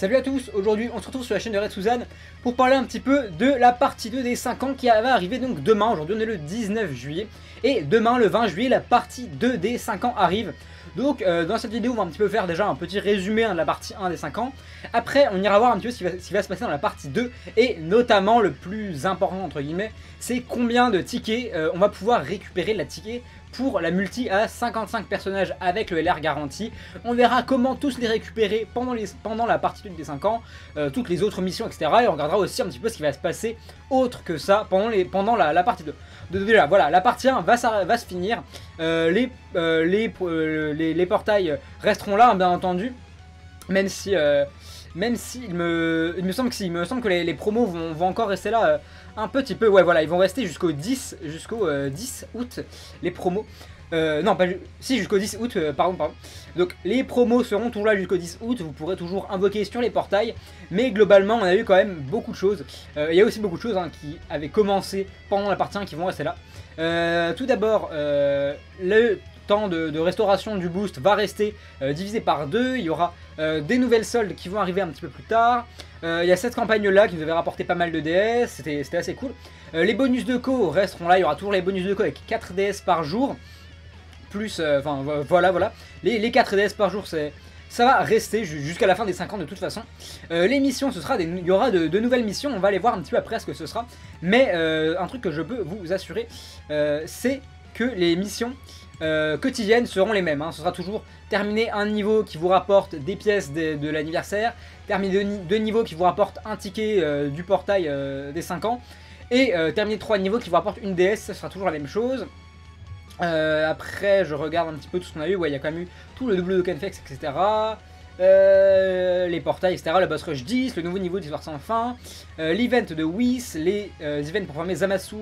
Salut à tous, aujourd'hui on se retrouve sur la chaîne de Red Suzanne pour parler un petit peu de la partie 2 des 5 ans qui va arriver donc demain, aujourd'hui on est le 19 juillet, et demain le 20 juillet la partie 2 des 5 ans arrive. Donc euh, dans cette vidéo on va un petit peu faire déjà un petit résumé hein, de la partie 1 des 5 ans, après on ira voir un petit peu ce qui, va, se passer dans la partie 2, et notamment le plus important entre guillemets, c'est combien de tickets euh, on va pouvoir récupérer de la ticket pour la multi à 55 personnages avec le LR garanti. On verra comment tous les récupérer pendant, les, pendant la partie des 5 ans, euh, toutes les autres missions, etc. Et on regardera aussi un petit peu ce qui va se passer autre que ça pendant, les, pendant la, partie 2. De, déjà, voilà, la partie 1 va, se finir. Euh, les, euh, les, les, portails resteront là, bien entendu. Même si même si il me, il me semble que si, il me semble que les, promos vont, vont, encore rester là euh, un petit peu, ouais voilà, ils vont rester jusqu'au 10, jusqu'au 10 euh, août, les promos. Euh, non, pas si jusqu'au 10 août, pardon, pardon. Donc les promos seront toujours là jusqu'au 10 août, vous pourrez toujours invoquer sur les portails, mais globalement on a eu quand même beaucoup de choses. Il y a aussi beaucoup de choses hein, qui avaient commencé pendant la partie 1 qui vont rester là. tout d'abord, le de, restauration du boost va rester divisé par 2, il y aura euh, des nouvelles soldes qui vont arriver un petit peu plus tard. Euh, il y a cette campagne là qui nous avait rapporté pas mal de DS, c'était assez cool. Euh, les bonus de co resteront là, il y aura toujours les bonus de co avec 4 DS par jour. Plus, enfin voilà, voilà. Les, 4 DS par jour, c'est ça va rester jusqu'à la fin des 5 ans de toute façon. les missions, ce sera des, il y aura de, nouvelles missions, on va aller voir un petit peu après ce que ce sera. Mais un truc que je peux vous assurer, c'est que les missions euh, quotidiennes seront les mêmes. Hein. Ce sera toujours terminer un niveau qui vous rapporte des pièces de, l'anniversaire, terminer deux, niveaux qui vous rapportent un ticket euh, du portail euh, des 5 ans, et terminer trois niveaux qui vous rapportent une DS, ce sera toujours la même chose. après, je regarde un petit peu tout ce qu'on a eu. Ouais, il y a quand même eu tout le double de Kenfex, etc. Euh, les portails, etc. Le boss rush 10, le nouveau niveau d'histoire sans fin, euh, l'event de Whis, les euh, events pour former Zamasu,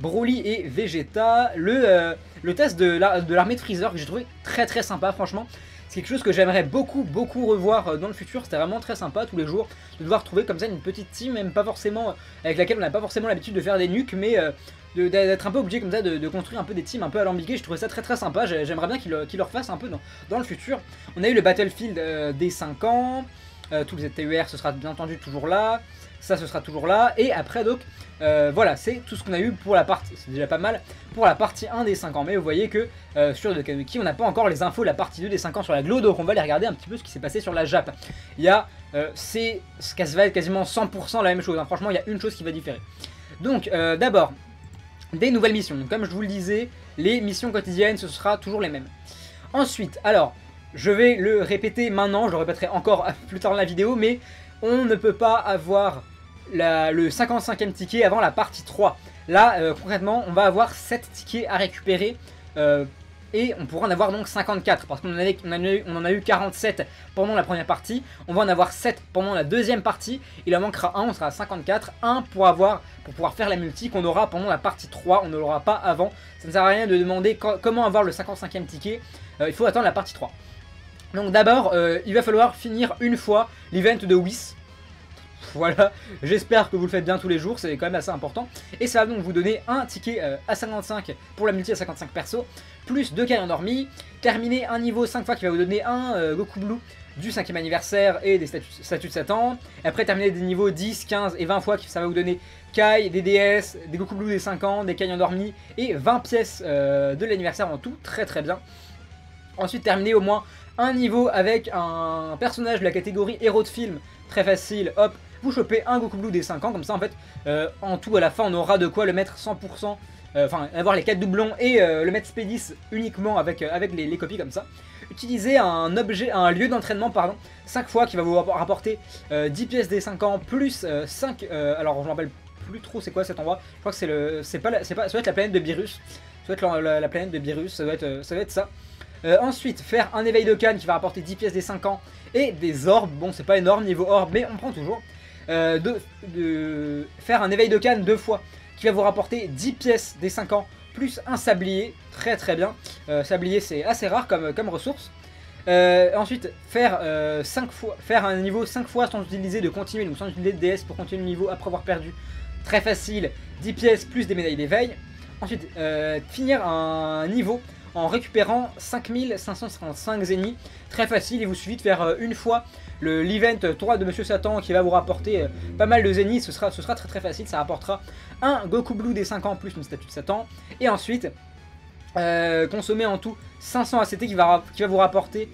Broly et Vegeta, le, le test de l'armée de, de Freezer que j'ai trouvé très très sympa franchement. C'est quelque chose que j'aimerais beaucoup beaucoup revoir dans le futur, c'était vraiment très sympa tous les jours de devoir trouver comme ça une petite team, même pas forcément avec laquelle on n'a pas forcément l'habitude de faire des nukes, mais d'être un peu obligé comme ça de, construire un peu des teams un peu alambiqués. Je trouvais ça très très sympa. J'aimerais bien qu'il qu leur fasse un peu dans, le futur. On a eu le Battlefield euh, des 5 ans. Euh, tous les TUR, ce sera bien entendu toujours là. Ça, ce sera toujours là. Et après, donc, euh, voilà, c'est tout ce qu'on a eu pour la partie. C'est déjà pas mal pour la partie 1 des 5 ans. Mais vous voyez que sur The Kanuki, on n'a pas encore les infos de la partie 2 des 5 ans sur la Glow. Donc, on va aller regarder un petit peu ce qui s'est passé sur la Jap. Il y a. c'est. Ça va être quasiment 100% la même chose. Hein. Franchement, il y a une chose qui va différer. Donc, d'abord, des nouvelles missions. Donc, comme je vous le disais, les missions quotidiennes, ce sera toujours les mêmes. Ensuite, alors, je vais le répéter maintenant, je le répéterai encore plus tard dans la vidéo, mais on ne peut pas avoir le 55e ticket avant la partie 3. Là, euh, concrètement, on va avoir 7 tickets à récupérer euh, et on pourra en avoir donc 54 parce qu'on en, en, a eu 47 pendant la première partie, on va en avoir 7 pendant la deuxième partie, il en manquera un, on sera à 54, 1 pour avoir pour pouvoir faire la multi qu'on aura pendant la partie 3, on ne l'aura pas avant, ça ne sert à rien de demander comment avoir le 55e ticket, euh, il faut attendre la partie 3. Donc d'abord, il va falloir finir une fois l'event de Whis, voilà, j'espère que vous le faites bien tous les jours, c'est quand même assez important. Et ça va donc vous donner un ticket euh, à 55 pour la multi à 55 perso, plus 2 cailles endormis, terminer un niveau 5 fois qui va vous donner un euh, Goku Blue du 5ème anniversaire et des statuts, de Satan. Après terminer des niveaux 10, 15 et 20 fois qui ça va vous donner Kai, des DS, des Goku Blue des 5 ans, des cailles endormis et 20 pièces euh, de l'anniversaire en tout, très très bien. Ensuite terminer au moins un niveau avec un personnage de la catégorie héros de film, très facile, hop, vous chopez un Goku Blue des 5 ans, comme ça en fait, euh, en tout à la fin on aura de quoi le mettre 100%, euh, enfin avoir les 4 doublons et euh, le mettre Spédis uniquement avec, avec les, copies comme ça. Utilisez un objet, un lieu d'entraînement pardon, 5 fois qui va vous rapporter 10 pièces des 5 ans plus 5, alors je m'en rappelle plus trop c'est quoi cet endroit, je crois que c'est le, c'est pas, c'est pas, ça doit être la planète de Virus, ça doit être la, planète de Virus, ça doit être ça. Doit être ça. ensuite, faire un éveil de canne qui va rapporter 10 pièces des 5 ans et des orbes. Bon, c'est pas énorme niveau orbe, mais on prend toujours. Euh, de, faire un éveil de canne deux fois, qui va vous rapporter 10 pièces des 5 ans, plus un sablier, très très bien. Euh, sablier c'est assez rare comme, ressource. Euh, ensuite, faire, 5 fois, faire un niveau 5 fois sans utiliser de continuer, donc sans utiliser de DS pour continuer le niveau après avoir perdu. Très facile, 10 pièces plus des médailles d'éveil. Ensuite, finir un niveau en récupérant 5555 ennemis. Très facile, il vous suffit de faire une fois l'event tour de Monsieur Satan qui va vous rapporter pas mal de zénith, ce sera, ce sera très très facile, ça rapportera un Goku Blue des 5 ans plus une statue de Satan. Et ensuite, consommer en tout 500 ACT qui va, qui va vous rapporter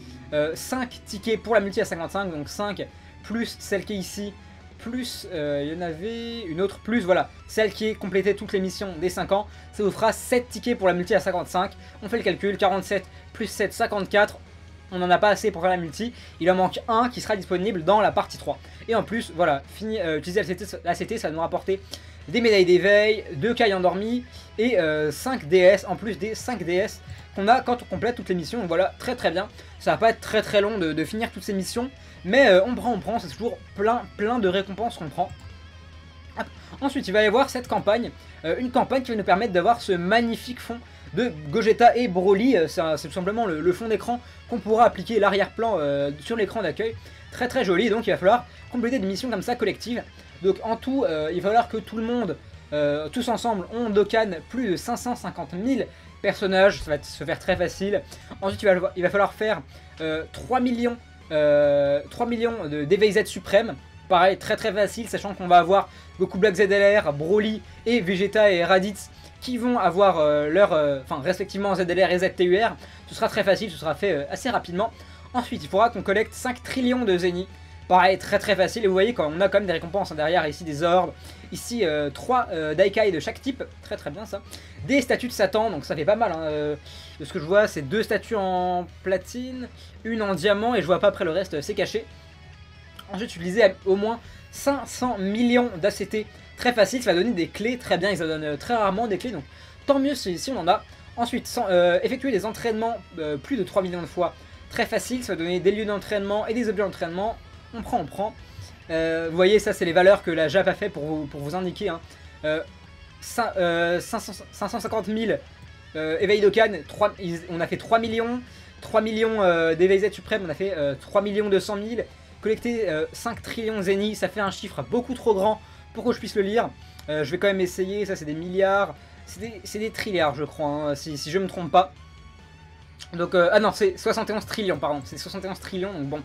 5 tickets pour la multi à 55, donc 5 plus celle qui est ici, plus, euh, il y en avait une autre plus, voilà, celle qui est complétée toutes les missions des 5 ans, ça vous fera 7 tickets pour la multi à 55, on fait le calcul, 47 plus 7, 54, on n'en a pas assez pour faire la multi, il en manque un qui sera disponible dans la partie 3. Et en plus, voilà, fini, euh, utiliser ça va nous rapporter des médailles d'éveil, 2 cailles endormies et 5 euh, DS, en plus des 5 DS qu'on a quand on complète toutes les missions. Voilà, très très bien. Ça va pas être très très long de finir toutes ces missions, mais euh, on prend, on prend, c'est toujours plein, plein de récompenses qu'on prend. Ensuite, il va y avoir cette campagne, euh, une campagne qui va nous permettre d'avoir ce magnifique fond de Gogeta et Broly. Euh, c'est tout simplement le, fond d'écran qu'on pourra appliquer l'arrière-plan sur l'écran d'accueil. Très très joli, donc il va falloir compléter des missions comme ça collectives. Donc en tout, il va falloir que tout le monde, tous ensemble, on Dokkan plus de 550 000 personnages, ça va se faire très facile. Ensuite, il va, il va falloir faire 3 millions 3 euh, millions d'éveil Z suprême. Pareil, très très facile, sachant qu'on va avoir Goku Black ZLR, Broly et Vegeta et Raditz qui vont avoir euh, leur, euh, enfin respectivement ZLR et ZTUR. Ce sera très facile, ce sera fait assez rapidement. Ensuite, il faudra qu'on collecte 5 trillions de Zeni. Pareil, très très facile. Et vous voyez, quand on a quand même des récompenses hein, derrière, ici des orbes, ici 3 Daikai de chaque type. Très très bien ça. Des statues de Satan, donc ça fait pas mal. Hein, de ce que je vois, c'est deux statues en platine, une en diamant, et je vois pas après le reste, c'est caché. Ensuite, utiliser au moins 500 millions d'ACT. Très facile, ça va donner des clés, très bien, ils donnent euh, très rarement des clés, donc tant mieux si, on en a. Ensuite, euh, effectuer des entraînements euh, plus de 3 millions de fois. Très facile, ça va donner des lieux d'entraînement et des objets d'entraînement. On prend, on prend. vous voyez, ça c'est les valeurs que la JAP a fait pour vous, pour vous indiquer. Hein. 550 000 euh, éveil d'Okan, on a fait 3 millions. 3 millions euh, d'éveil Z suprême, on a fait 3 euh, millions 200 000. Collecter 5 trillions Zeni, ça fait un chiffre beaucoup trop grand pour que je puisse le lire. je vais quand même essayer, ça c'est des milliards. C'est des, trilliards je crois, hein, si, si, je me trompe pas. Donc, ah non, c'est 71 trillions, pardon. C'est 71 trillions, donc bon.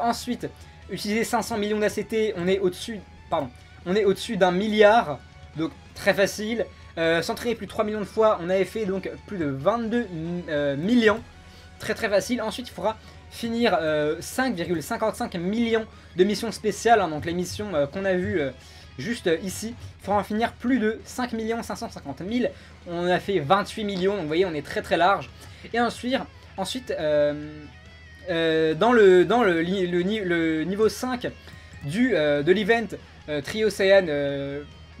ensuite, utiliser 500 millions d'ACT, on est au-dessus, pardon, on est au-dessus d'un milliard. Donc, très facile. Euh, s'entraîner plus de 3 millions de fois, on avait fait donc plus de 22 euh, millions. Très très facile. Ensuite, il faudra finir 5,55 euh, millions de missions spéciales. Hein, donc les missions qu'on a vues juste ici. Il faudra en finir plus de 5 550 000. On a fait 28 millions, donc vous voyez, on est très très large. Et ensuite, ensuite dans, le, dans le, niveau 5 du, de l'event Trio Saiyan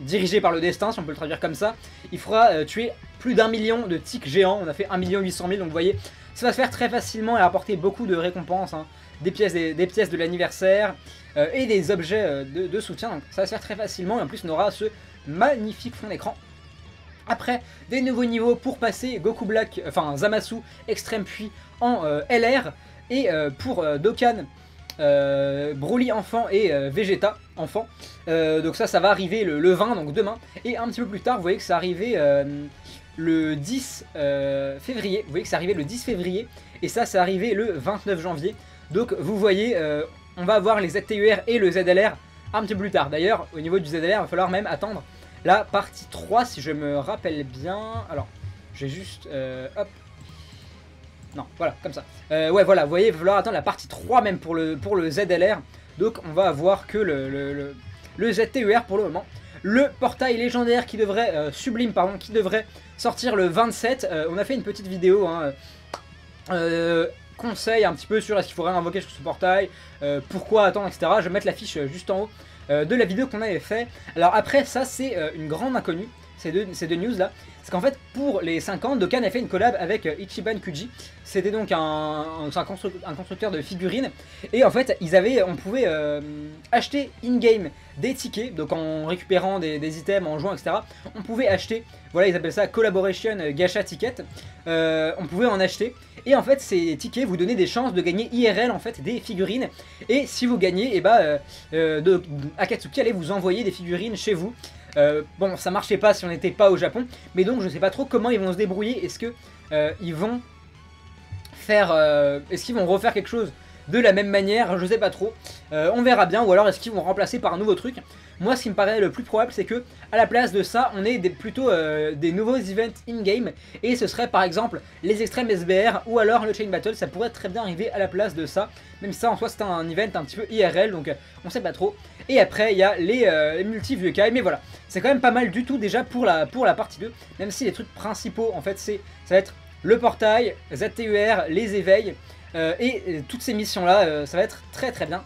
dirigé par le destin, si on peut le traduire comme ça, il faudra euh, tuer plus d'un million de tics géants. On a fait 1 800 000, donc vous voyez, ça va se faire très facilement et apporter beaucoup de récompenses, hein. des, pièces, de l'anniversaire euh, et des objets euh, de, soutien. Donc ça va se faire très facilement et en plus on aura ce magnifique fond d'écran. Après, des nouveaux niveaux pour passer Goku Black, enfin Zamasu, Extrême Puits en LR. Et pour Dokkan, euh, Broly enfant et euh, Vegeta enfant. Euh, donc ça, ça va arriver le, 20, donc demain. Et un petit peu plus tard, vous voyez que ça arrivait le 10 février. Vous voyez que ça arrivait le 10 février. Et ça, c'est arrivé le 29 janvier. Donc vous voyez, on va avoir les ZTUR et le ZLR un petit peu plus tard. D'ailleurs, au niveau du ZLR, il va falloir même attendre la partie 3, si je me rappelle bien. Alors, j'ai juste... hop, non, voilà, comme ça. Euh, ouais, voilà, vous voyez, il va falloir attendre la partie 3 même pour le, pour le ZLR. Donc on va avoir que le, le, ZTUR pour le moment. Le portail légendaire qui devrait, euh, sublime pardon, qui devrait sortir le 27. Euh, on a fait une petite vidéo, hein, conseil un petit peu sur est-ce qu'il faudrait invoquer sur ce portail, pourquoi attendre, etc. Je vais mettre la fiche juste en haut de la vidéo qu'on avait fait. Alors après, ça c'est une grande inconnue, ces deux, news là. Parce qu'en fait, pour les 5 ans, Dokkan a fait une collab avec euh, Ichiban Kuji. C'était donc un, constructeur de figurines. Et en fait, ils avaient, on pouvait euh, acheter in-game des tickets. Donc en récupérant des, items, en jouant, etc. On pouvait acheter, voilà, ils appellent ça Collaboration Gacha Ticket. Euh, on pouvait en acheter. Et en fait, ces tickets vous donnaient des chances de gagner IRL en fait des figurines. Et si vous gagnez, et eh bah, de, Akatsuki allait vous envoyer des figurines chez vous. Euh, bon, ça marchait pas si on n'était pas au Japon, mais donc je sais pas trop comment ils vont se débrouiller. Est-ce que euh, vont faire, euh, est-ce qu'ils vont refaire quelque chose de la même manière, je sais pas trop. Euh, on verra bien, ou alors est-ce qu'ils vont remplacer par un nouveau truc. Moi, ce qui me paraît le plus probable, c'est que à la place de ça, on ait plutôt euh, des nouveaux events in-game, et ce serait par exemple les extrêmes SBR, ou alors le Chain Battle, ça pourrait très bien arriver à la place de ça, même ça en soi c'est un event un petit peu IRL, donc euh, on sait pas trop. Et après, il y a les, les mais voilà, c'est quand même pas mal du tout déjà pour la, pour la partie 2, même si les trucs principaux, en fait, c'est ça va être le portail, ZTUR, les éveils, euh, et, toutes ces missions-là, euh, ça va être très très bien.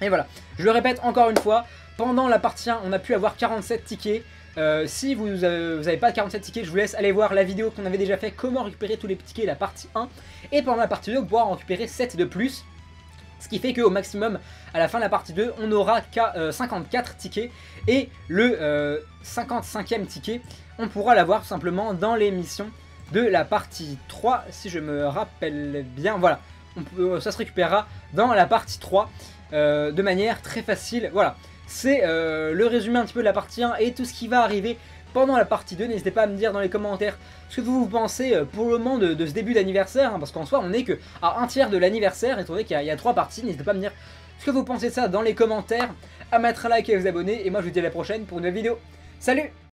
Et voilà, je le répète encore une fois, pendant la partie 1, on a pu avoir 47 tickets. Euh, si vous n'avez pas 47 tickets, je vous laisse aller voir la vidéo qu'on avait déjà fait, comment récupérer tous les tickets, la partie 1. Et pendant la partie 2, vous pourrez en récupérer 7 de plus. Ce qui fait qu'au maximum, à la fin de la partie 2, on aura 54 tickets. Et le 55e ticket, on pourra l'avoir tout simplement dans les missions de la partie 3, si je me rappelle bien. Voilà, on ça se récupérera dans la partie 3 euh, de manière très facile. Voilà, c'est euh, le résumé un petit peu de la partie 1 et tout ce qui va arriver pendant la partie 2. N'hésitez pas à me dire dans les commentaires ce que vous, pensez euh, pour le moment de, ce début d'anniversaire, hein, parce qu'en soi on n'est que à un tiers de l'anniversaire, étant donné qu'il y, a trois parties. N'hésitez pas à me dire ce que vous pensez de ça dans les commentaires, à mettre un like et à vous abonner, et moi je vous dis à la prochaine pour une nouvelle vidéo. Salut